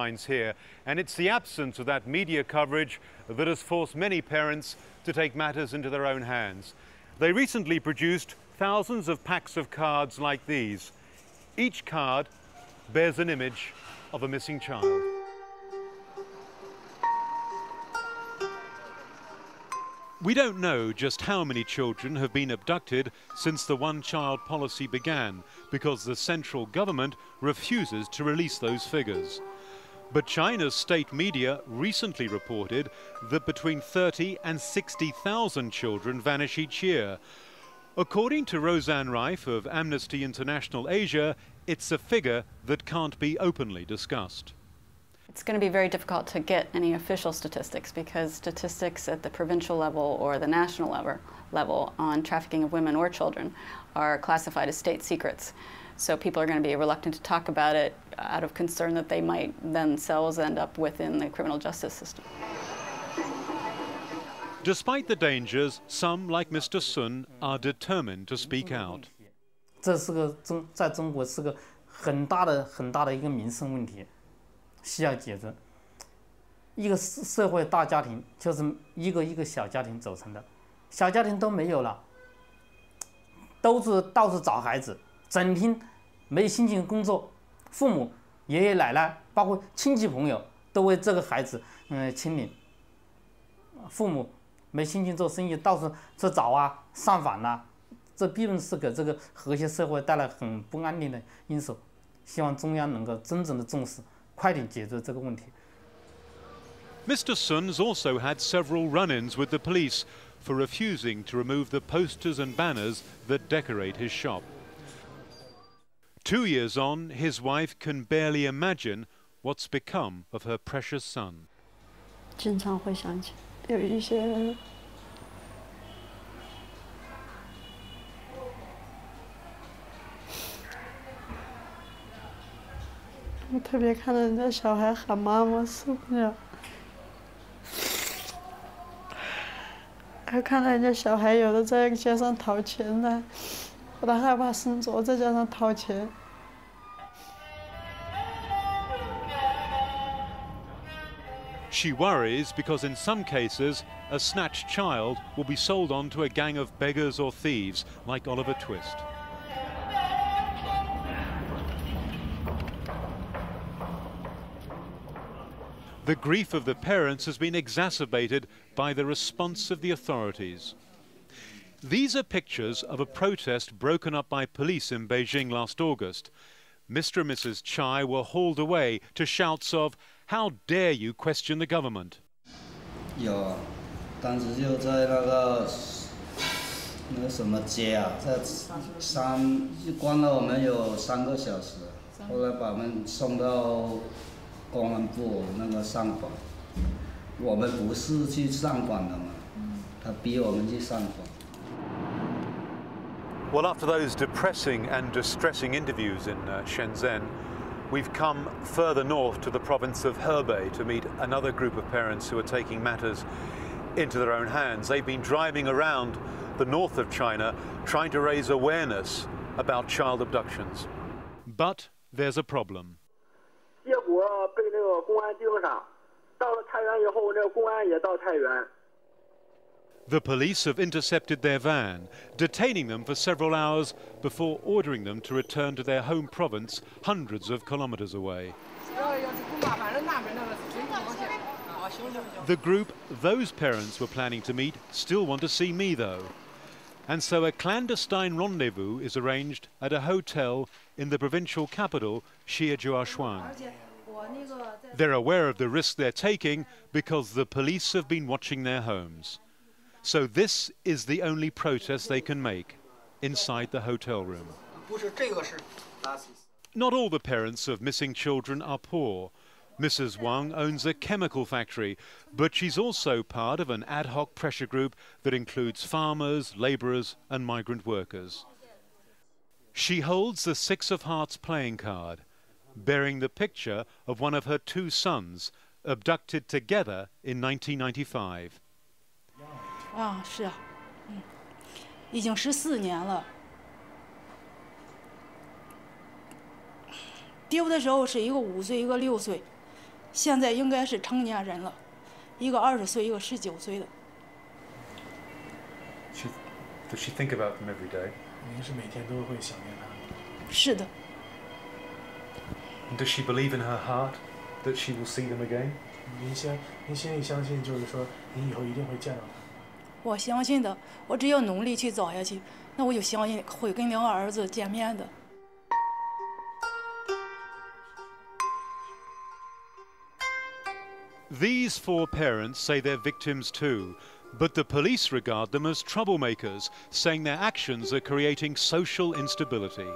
here, and it's the absence of that media coverage that has forced many parents to take matters into their own hands. They recently produced thousands of packs of cards like these. Each card bears an image of a missing child. We don't know just how many children have been abducted since the one child policy began because the central government refuses to release those figures. But China's state media recently reported that between 30 and 60,000 children vanish each year. According to Roseann Rife of Amnesty International Asia, it's a figure that can't be openly discussed. It's going to be very difficult to get any official statistics because statistics at the provincial level or the national level, level on trafficking of women or children are classified as state secrets. So people are going to be reluctant to talk about it out of concern that they might themselves end up within the criminal justice system. Despite the dangers, some, like Mr. Sun, are determined to speak out. 这是个中在中国是个很大的很大的一个民生问题。需要解决。一个社社会大家庭就是一个一个小家庭组成的，小家庭都没有了，都是到处找孩子，整天 没心情工作，父母、爷爷奶奶，包括亲戚朋友，都为这个孩子嗯亲临。父母没心情做生意，到处去找啊，上访呐，这必然是给这个和谐社会带来很不安定的因素。希望中央能够真正的重视。快点解决这个问题 Mr. Sun's also had several run-ins with the police for refusing to remove the posters and banners that decorate his shop. Two years on, his wife can barely imagine what's become of her precious son. 经常会想起有一些我特别看到人家小孩喊妈妈受不了，还看到人家小孩有的在街上讨钱呢， 我都害怕生着在街上讨钱。She worries because in some cases, a snatched child will be sold on to a gang of beggars or thieves like Oliver Twist. The grief of the parents has been exacerbated by the response of the authorities. These are pictures of a protest broken up by police in Beijing last August. Mr. and Mrs. Chai were hauled away to shouts of, How dare you question the government? 有，当时就在那个那个什么街啊，在三关了我们有三个小时，后来把我们送到公安部那个上访，我们不是去上访的嘛，他逼我们去上访。 Well, after those depressing and distressing interviews in uh, Shenzhen, we've come further north to the province of Hebei to meet another group of parents who are taking matters into their own hands. They've been driving around the north of China trying to raise awareness about child abductions. But there's a problem. The police have intercepted their van, detaining them for several hours before ordering them to return to their home province hundreds of kilometers away. The group those parents were planning to meet still want to see me, though. And so a clandestine rendezvous is arranged at a hotel in the provincial capital, Shijiazhuang. They're aware of the risk they're taking because the police have been watching their homes. So this is the only protest they can make inside the hotel room. Not all the parents of missing children are poor. Mrs. Wang owns a chemical factory, but she's also part of an ad hoc pressure group that includes farmers, labourers, and migrant workers. She holds the Six of Hearts playing card, bearing the picture of one of her two sons, abducted together in 1995. 啊，是啊，嗯，已经十四年了。丢的时候是一个五岁，一个六岁。现在应该是成年人了，一个二十岁，一个十九岁的。She, does she think about them every day? 您是每天都会想念他们。是的 does she believe in her heart that she will see them again? 您先，您心里相信，就是说您以后一定会见到他。我相信的，我只要努力去找下去，那我就相信会跟两个儿子见面的。These four parents say they're victims too, but the police regard them as troublemakers, saying their actions are creating social instability.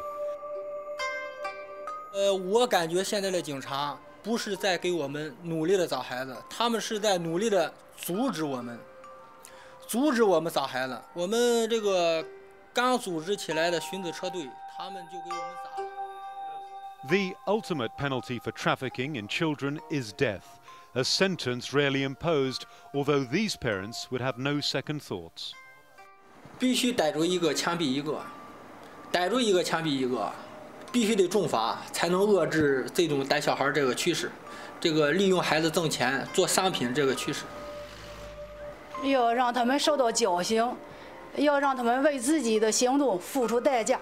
呃，我感觉现在的警察不是在给我们努力的找孩子，他们是在努力的阻止我们，阻止我们找孩子。我们这个刚组织起来的寻子车队，他们就给我们砸了。The ultimate penalty for trafficking in children is death, a sentence rarely imposed, although these parents would have no second thoughts. 必须逮住一个枪毙一个，逮住一个枪毙一个，必须得重罚，才能遏制这种逮小孩这个趋势，这个利用孩子挣钱做商品这个趋势。要让他们受到绞刑，要让他们为自己的行动付出代价。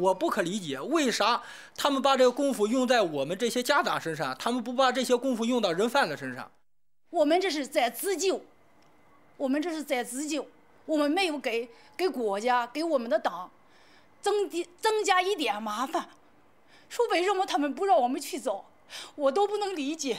我不可理解，为啥他们把这个功夫用在我们这些家长身上，他们不把这些功夫用到人贩子身上？我们这是在自救，我们这是在自救，我们没有给给国家给我们的党增的增加一点麻烦。说为什么他们不让我们去走，我都不能理解。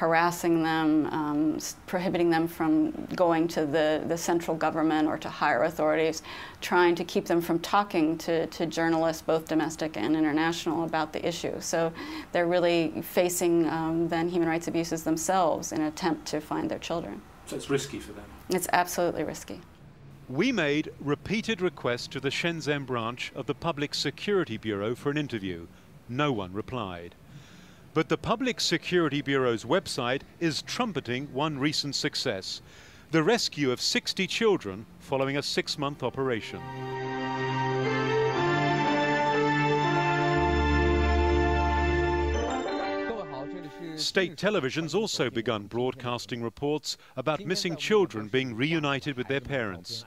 harassing them, um, prohibiting them from going to the, the central government or to higher authorities, trying to keep them from talking to, to journalists, both domestic and international, about the issue. So they're really facing um, then human rights abuses themselves in an attempt to find their children. So it's risky for them. It's absolutely risky. We made repeated requests to the Shenzhen branch of the Public Security Bureau for an interview. No one replied. But the Public Security Bureau's website is trumpeting one recent success the rescue of 60 children following a six month operation. State television's also begun broadcasting reports about missing children being reunited with their parents.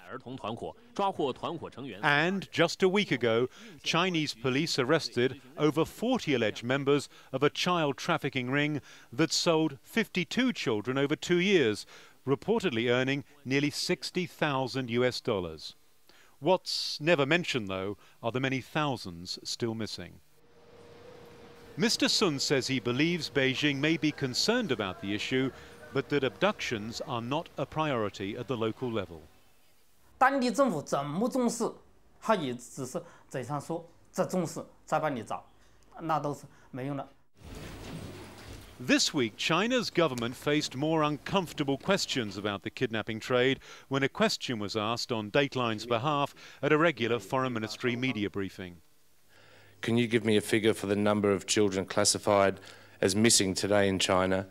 And just a week ago, Chinese police arrested over 40 alleged members of a child trafficking ring that sold 52 children over two years, reportedly earning nearly 60,000 US dollars. What's never mentioned, though, are the many thousands still missing. Mr. Sun says he believes Beijing may be concerned about the issue, but that abductions are not a priority at the local level. 当地政府怎么重视，他也只是嘴上说这重视，再帮你找，那都是没用的。 This week, China's government faced more uncomfortable questions about the kidnapping trade when a question was asked on Dateline's behalf at a regular foreign ministry media briefing. Can you give me a figure for the number of children classified as missing today in China?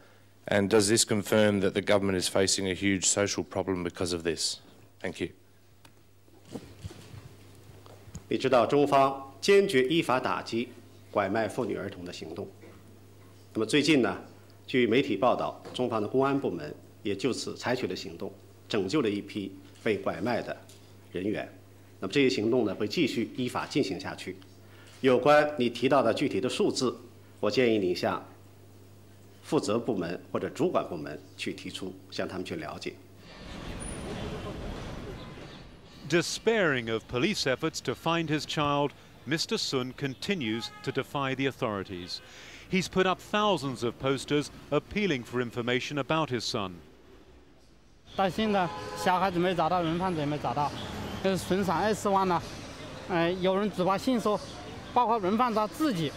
And does this confirm that the government is facing a huge social problem because of this? Thank you. 你知道中方坚决依法打击拐卖妇女儿童的行动。那么最近呢，据媒体报道，中方的公安部门也就此采取了行动，拯救了一批被拐卖的人员。那么这些行动呢，会继续依法进行下去。有关你提到的具体的数字，我建议你向负责部门或者主管部门去提出，向他们去了解。Despairing of police efforts to find his child, Mr. Sun continues to defy the authorities. He's put up thousands of posters appealing for information about his son. 到现在小孩子没找到，人贩子也没找到，就是，损赏二十万了。呃，有人只发信说，包括人贩子他自己